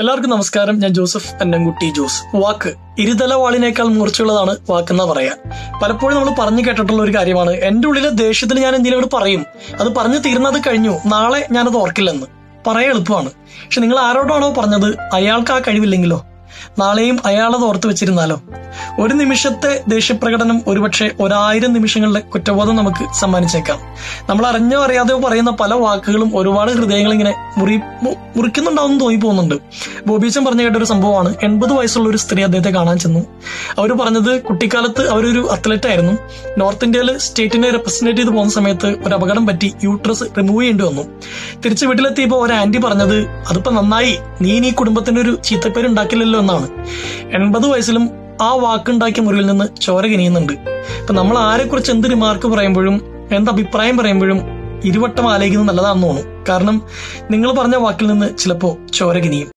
എല്ലാവർക്കും നമസ്കാരം. ഞാൻ ജോസഫ് പെന്നംകുട്ടി ജോസ്. വാക്ക് ഇരുതല വാളിനേക്കാൾ മൂർച്ചയുള്ളതാണ് വാക്കെന്നാ പറയാ. പലപ്പോഴും നമ്മൾ പറഞ്ഞു കേട്ടിട്ടുള്ള ഒരു കാര്യമാണ്. എന്റെ ഉള്ളിലെ ദേഷ്യത്തിന് ഞാൻ എന്തിനോട് പറയും. അത് പറഞ്ഞു തീർന്നത് കഴിഞ്ഞു. നാളെ ഞാനത് ഓർക്കില്ലെന്ന്. പറയാൻ എളുപ്പമാണ്. പക്ഷെ നിങ്ങൾ ആരോടാണോ പറഞ്ഞത്? അയാൾക്ക് ആ കഴിവില്ലെങ്കിലോ? നാളെയും അയാളത് ഓർത്തു വെച്ചിരുന്നാലോ? ഒരു നിമിഷത്തെ ദേഷ്യപ്രകടനം ഒരുപക്ഷെ ഒരായിരം നിമിഷങ്ങളുടെ കുറ്റബോധം നമുക്ക് സമ്മാനിച്ചേക്കാം. നമ്മൾ അറിഞ്ഞോ അറിയാതെയോ പറയുന്ന പല വാക്കുകളും ഒരുപാട് ഹൃദയങ്ങൾ ഇങ്ങനെ മുറി മുറിക്കുന്നുണ്ടാവും തോന്നി പോകുന്നുണ്ട് ബോബീച്ചൻ പറഞ്ഞു കേട്ട ഒരു സംഭവമാണ്. എൺപത് വയസ്സുള്ള ഒരു സ്ത്രീ അദ്ദേഹത്തെ കാണാൻ ചെന്നു. അവർ പറഞ്ഞത് കുട്ടിക്കാലത്ത് അവരൊരു അത്ലറ്റ് ആയിരുന്നു. നോർത്ത് ഇന്ത്യയിൽ സ്റ്റേറ്റിനെ റെപ്രസെന്റ് ചെയ്ത് പോകുന്ന സമയത്ത് ഒരു അപകടം പറ്റി യൂട്രസ് റിമൂവ് ചെയ്യേണ്ടി വന്നു. തിരിച്ച് വീട്ടിലെത്തിയപ്പോൾ ഒരു ആന്റി പറഞ്ഞത് അതിപ്പോ നന്നായി. നീ നീ ഈ കുടുംബത്തിന് ഒരു ചീത്തപ്പേര് ഉണ്ടാക്കില്ലല്ലോ. എന്നാണ് എൺപത് വയസ്സിലും ആ വാക്കുണ്ടാക്കിയ മുറിയിൽ നിന്ന് ചോര കിനിയുന്നുണ്ട്. ഇപ്പൊ നമ്മൾ ആരെക്കുറിച്ച് എന്ത് റിമാർക്ക് പറയുമ്പോഴും എന്ത് അഭിപ്രായം പറയുമ്പോഴും ഇരുവട്ടം ആലോചിക്കുന്നത് നല്ലതാണെന്ന് തോന്നുന്നു കാരണം നിങ്ങൾ പറഞ്ഞ വാക്കിൽ നിന്ന് ചിലപ്പോ ചോര കിനിയും.